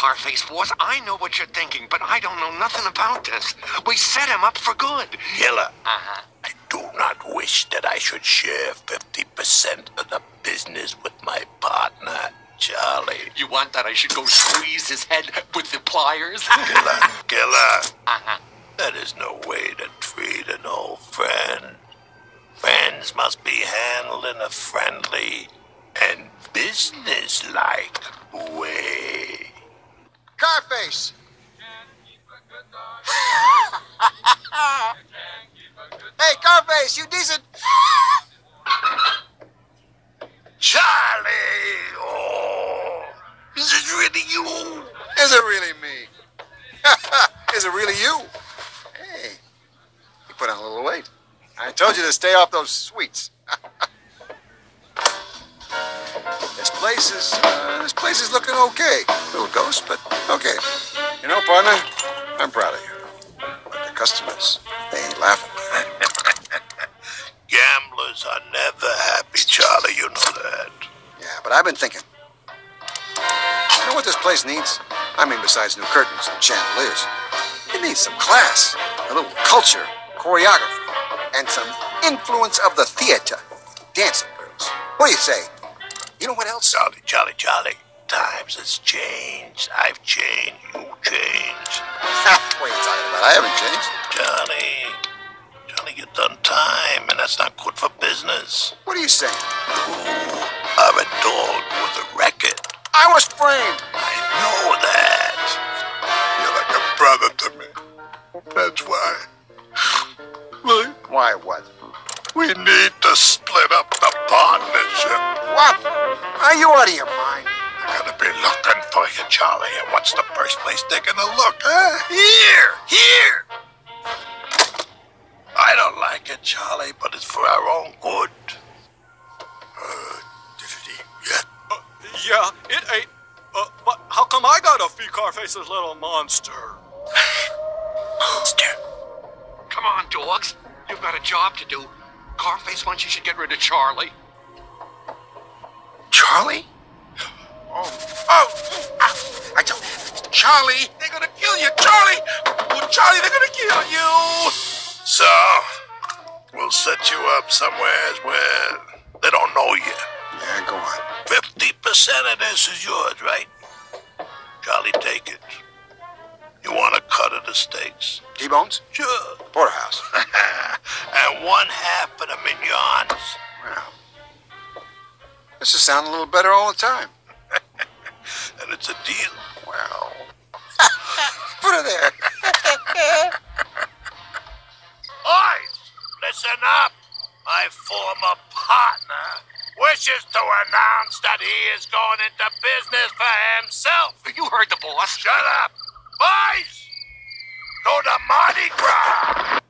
Carface Wars, I know what you're thinking, but I don't know nothing about this. We set him up for good. Killer, Uh-huh. I do not wish that I should share 50% of the business with my partner, Charlie. You want that I should go squeeze his head with the pliers? Killer, killer. Uh-huh. That is no way to treat an old friend. Friends must be handled in a friendly and business-like way. Carface! hey, Carface, you decent? Charlie! Oh, is it really you? Is it really me? Is it really you? Hey, you put on a little weight. I told you to stay off those sweets. Place is uh, this place is looking okay. Little ghost, but okay. You know, partner, I'm proud of you. But the customers, they ain't laughing. Gamblers are never happy, Charlie. You know that. Yeah, but I've been thinking. You know what this place needs? I mean, besides new curtains and chandeliers, it needs some class, a little culture, choreography, and some influence of the theater. Dancing girls. What do you say? You know what else? Charlie, Charlie, Charlie. Times has changed. I've changed. You changed. what are you talking about? I haven't changed. Charlie. Charlie, you've done time, and that's not good for business. What are you saying? You are a dog with a record. I was framed. I know that. You're like a brother to me. That's why. Look, Why what? we need to Are you out of your mind? I'm gonna be looking for you, Charlie. And what's the first place they're gonna look? Huh? Here! Here! I don't like it, Charlie, but it's for our own good. Uh, did it eat yet? Uh, yeah, it ain't. Uh, but how come I gotta feed Carface's little monster? Monster. Come on, dogs. You've got a job to do. Carface wants you should get rid of Charlie. Charlie? Oh, oh! Ah, I don't. Charlie, they're gonna kill you, Charlie! Oh, Charlie, they're gonna kill you! So, we'll set you up somewhere where they don't know you. Yeah, go on. 50% of this is yours, right? Charlie, take it. You want a cut of the steaks? T-bones? Sure. Porterhouse. and one half of the mignons. Well, this is sounding a little better all the time. And it's a deal. Well, put it there. Boys, listen up. My former partner wishes to announce that he is going into business for himself. You heard the boss. Shut up. Boys, go to Mardi Gras.